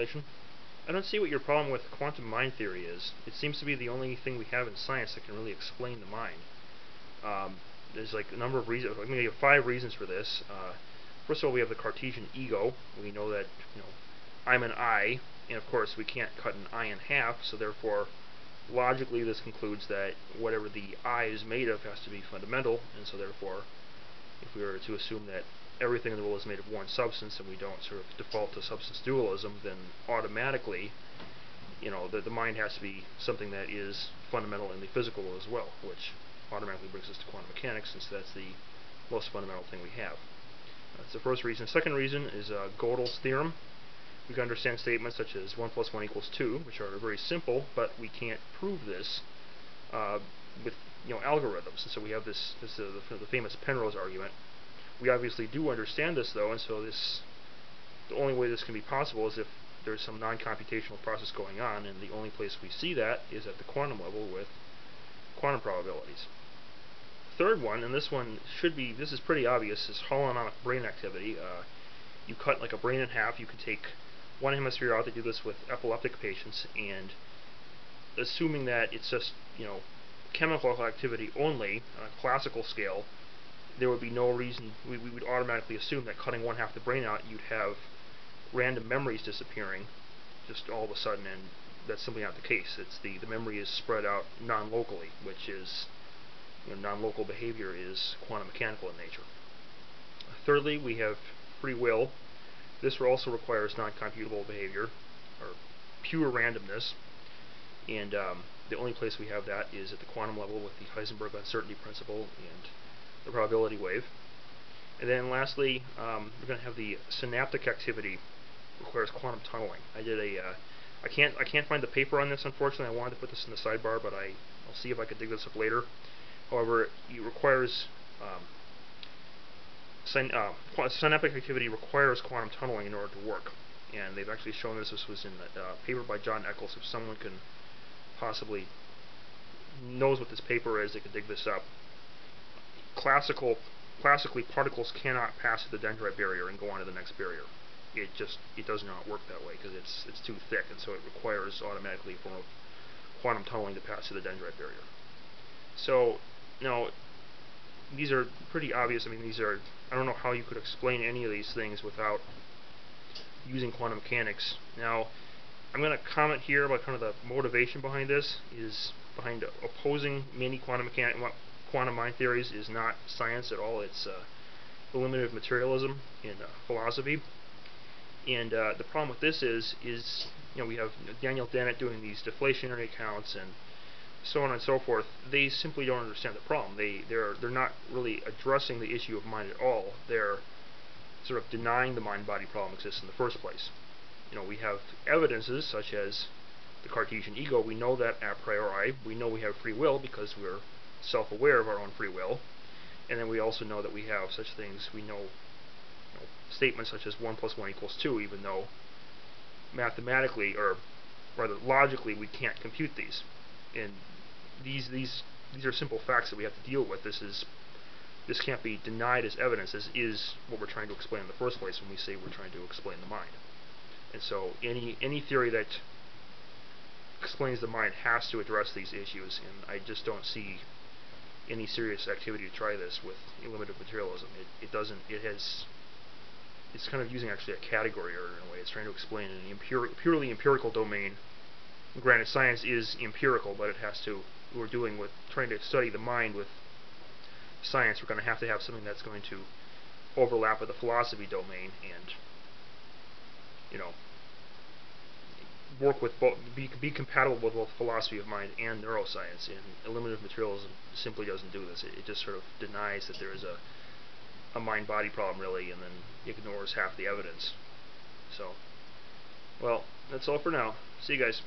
simulation. I don't see what your problem with quantum mind theory is. It seems to be the only thing we have in science that can really explain the mind. Um, there's like a number of reasons. I'm going to give five reasons for this. Uh, first of all, we have the Cartesian ego. We know that you know I'm an I, and of course we can't cut an I in half, so therefore logically this concludes that whatever the I is made of has to be fundamental, and so therefore if we were to assume that everything in the world is made of one substance and we don't sort of default to substance dualism, then automatically, you know, the, the mind has to be something that is fundamental in the physical as well, which automatically brings us to quantum mechanics since that's the most fundamental thing we have. That's the first reason. Second reason is uh, Gödel's theorem. We can understand statements such as 1 plus 1 equals 2, which are very simple, but we can't prove this uh, with you know algorithms. And so we have this, this uh, the, the famous Penrose argument, we obviously do understand this though, and so this the only way this can be possible is if there's some non-computational process going on, and the only place we see that is at the quantum level with quantum probabilities. Third one, and this one should be, this is pretty obvious, is holonomic brain activity. Uh, you cut like a brain in half, you could take one hemisphere out, they do this with epileptic patients, and assuming that it's just, you know, chemical activity only on a classical scale, there would be no reason, we, we would automatically assume that cutting one half the brain out, you'd have random memories disappearing just all of a sudden, and that's simply not the case. It's the, the memory is spread out non-locally, which is, you know, non-local behavior is quantum mechanical in nature. Thirdly, we have free will. This also requires non-computable behavior, or pure randomness, and um, the only place we have that is at the quantum level with the Heisenberg uncertainty principle and the probability wave. And then lastly, um, we're going to have the synaptic activity requires quantum tunneling. I did a, uh, I can't, I can't find the paper on this unfortunately. I wanted to put this in the sidebar, but I, I'll see if I can dig this up later. However, it requires um, syn uh, synaptic activity requires quantum tunneling in order to work. And they've actually shown this. This was in a uh, paper by John Eccles. If someone can possibly knows what this paper is, they can dig this up classical classically particles cannot pass the dendrite barrier and go on to the next barrier. It just it does not work that way because it's it's too thick, and so it requires automatically a form of quantum tunneling to pass through the dendrite barrier. So now these are pretty obvious. I mean, these are I don't know how you could explain any of these things without using quantum mechanics. Now I'm going to comment here about kind of the motivation behind this is behind opposing many quantum mechanics quantum mind theories is not science at all. It's uh, eliminative materialism in uh, philosophy. And uh, the problem with this is, is you know, we have Daniel Dennett doing these deflationary accounts and so on and so forth. They simply don't understand the problem. They they're they're not really addressing the issue of mind at all. They're sort of denying the mind-body problem exists in the first place. You know, we have evidences such as the Cartesian ego. We know that a priori. We know we have free will because we're self-aware of our own free will. And then we also know that we have such things, we know, you know statements such as 1 plus 1 equals 2, even though mathematically, or rather logically, we can't compute these. And these, these, these are simple facts that we have to deal with. This is this can't be denied as evidence. This is what we're trying to explain in the first place when we say we're trying to explain the mind. And so any any theory that explains the mind has to address these issues, and I just don't see any serious activity to try this with eliminative materialism. It, it doesn't, it has, it's kind of using actually a category error in a way. It's trying to explain an impure, purely empirical domain. Granted, science is empirical, but it has to, we're doing with, trying to study the mind with science, we're going to have to have something that's going to overlap with the philosophy domain and, you know, work with both, be, be compatible with both philosophy of mind and neuroscience. And eliminative materialism simply doesn't do this. It, it just sort of denies that there is a a mind-body problem really, and then ignores half the evidence. So, well, that's all for now. See you guys.